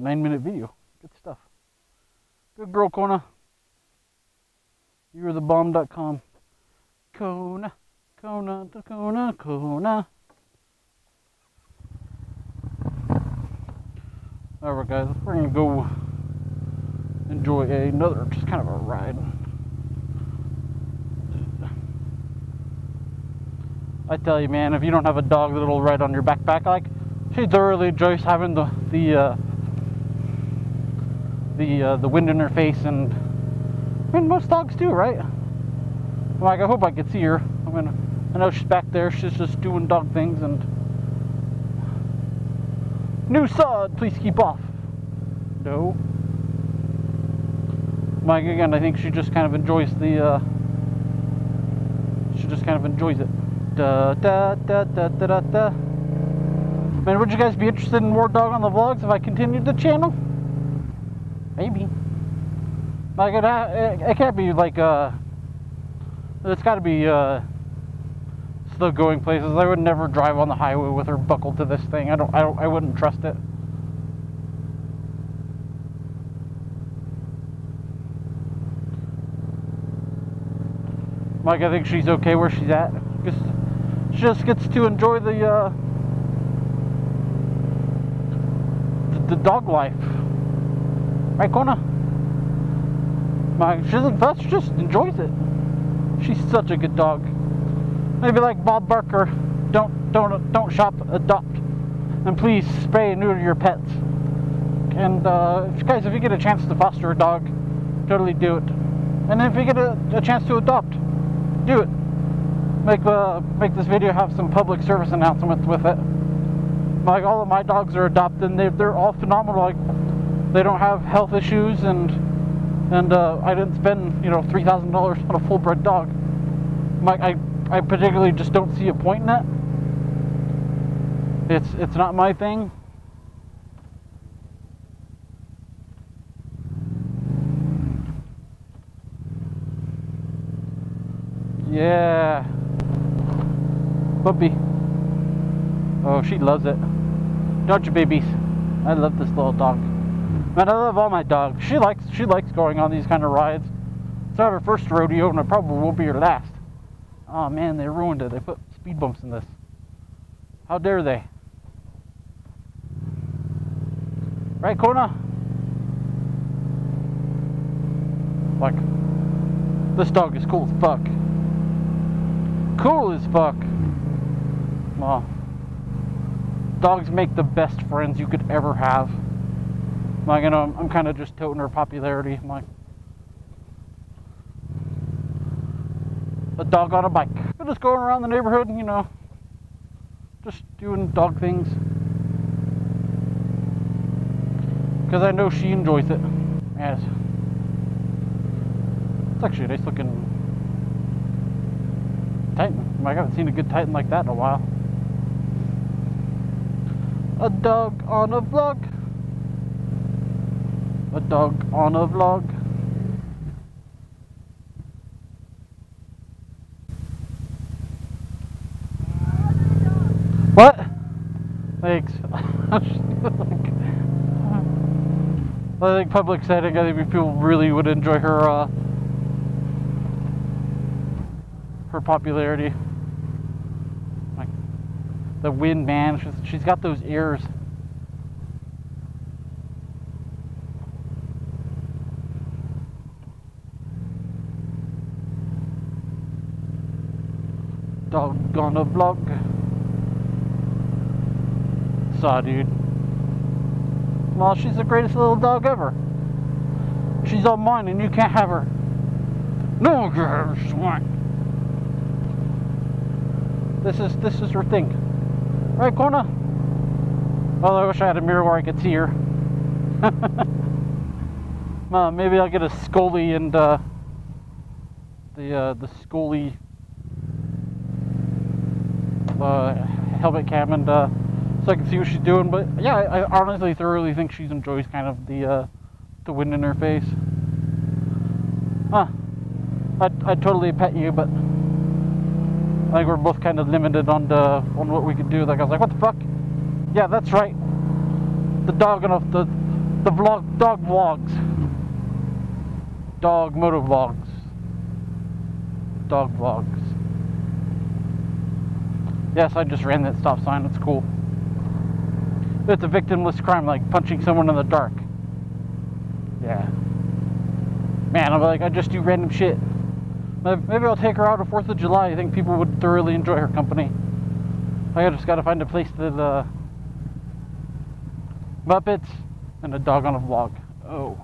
Nine minute video. Good stuff. Good girl, Kona. You're the bomb.com. Kona, Kona, Kona, Kona. Alright, guys, we're gonna go enjoy another, just kind of a ride. I tell you, man, if you don't have a dog that'll ride on your backpack, like she thoroughly enjoys having the the uh, the uh, the wind in her face, and I mean most dogs do, right? Like I hope I could see her. I mean, I know she's back there. She's just doing dog things and. New sod, please keep off. No. Mike, again, I think she just kind of enjoys the, uh, she just kind of enjoys it. Da da da da da da da. Man, would you guys be interested in more dog on the vlogs if I continued the channel? Maybe. Like, it, it, it can't be like, uh, it's gotta be, uh, slow going places. I would never drive on the highway with her buckled to this thing. I don't, I don't, I wouldn't trust it. Like, I think she's okay where she's at. Just, she just gets to enjoy the, uh, the, the dog life. Right, Kona? My, she doesn't just enjoys it. She's such a good dog. Maybe like Bob Barker, don't don't don't shop, adopt, and please spay and neuter your pets. And uh, guys, if you get a chance to foster a dog, totally do it. And if you get a, a chance to adopt, do it. Make uh, make this video have some public service announcements with it. Like all of my dogs are adopted, and they they're all phenomenal. Like they don't have health issues, and and uh, I didn't spend you know three thousand dollars on a full bred dog. Like I I particularly just don't see a point in it. It's it's not my thing. Yeah. Puppy. Oh, she loves it. Don't you, babies? I love this little dog. Man, I love all my dogs. She likes she likes going on these kind of rides. It's not her first rodeo, and it probably won't be her last. Oh man, they ruined it. They put speed bumps in this. How dare they? Right, Kona? Like, this dog is cool as fuck. Cool as fuck. Well, dogs make the best friends you could ever have. Like, you know, I'm, I'm kind of just toting her popularity. I'm like, a dog on a bike. Just going around the neighborhood, you know, just doing dog things. Because I know she enjoys it. Yes. It's actually a nice looking Titan. I haven't seen a good Titan like that in a while. A dog on a vlog. A dog on a vlog. What? Thanks. I think public setting, I think people really would enjoy her, uh, her popularity. Like, the wind, man, she's, she's got those ears. Dog gonna vlog saw, dude. Well, she's the greatest little dog ever. She's all mine and you can't have her. No one can have her, she's mine. This is, this is her thing. Right, Kona? Well, I wish I had a mirror where I could see her. maybe I'll get a Skully and, uh, the, uh, the Skully, uh, helmet cam and, uh, so I can see what she's doing. But yeah, I, I honestly thoroughly think she enjoys kind of the uh, the wind in her face. Huh. I'd, I'd totally pet you, but I think we're both kind of limited on the on what we could do. Like I was like, what the fuck? Yeah, that's right. The dog on the the vlog, dog vlogs, dog motor vlogs, dog vlogs. Yes, I just ran that stop sign. It's cool. It's a victimless crime, like punching someone in the dark. Yeah. Man, I'm like, I just do random shit. Maybe I'll take her out on 4th of July. I think people would thoroughly enjoy her company. I just gotta find a place that, uh, Muppets and a dog on a vlog. Oh.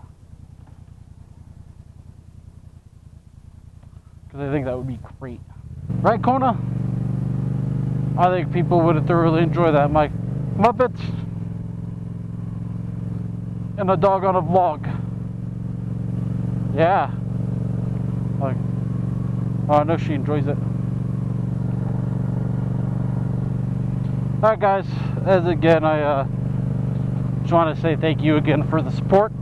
Because I think that would be great. Right, Kona? I think people would thoroughly enjoy that. My Muppets and a dog on a vlog. Yeah. Like, oh, I know she enjoys it. Alright guys, as again, I uh, just want to say thank you again for the support.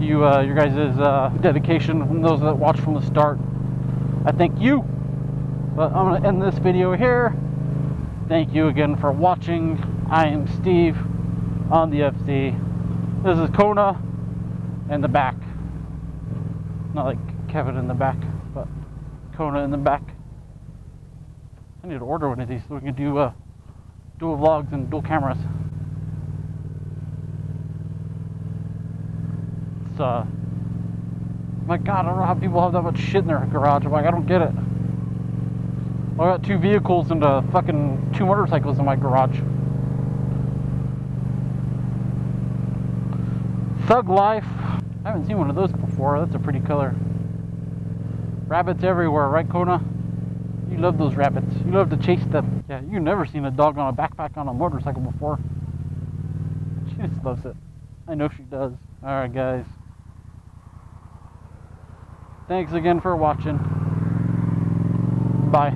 You, uh, your guys' uh, dedication, from those that watch from the start. I thank you. But I'm going to end this video here. Thank you again for watching. I am Steve on the FZ. This is Kona in the back. Not like Kevin in the back, but Kona in the back. I need to order one of these so we can do uh, dual vlogs and dual cameras. It's uh, my God, I don't know how people have that much shit in their garage. I'm like, I don't get it. I got two vehicles and uh, fucking two motorcycles in my garage. Thug Life. I haven't seen one of those before. That's a pretty color. Rabbits everywhere, right, Kona? You love those rabbits. You love to chase them. Yeah, you've never seen a dog on a backpack on a motorcycle before. She just loves it. I know she does. Alright, guys. Thanks again for watching. Bye.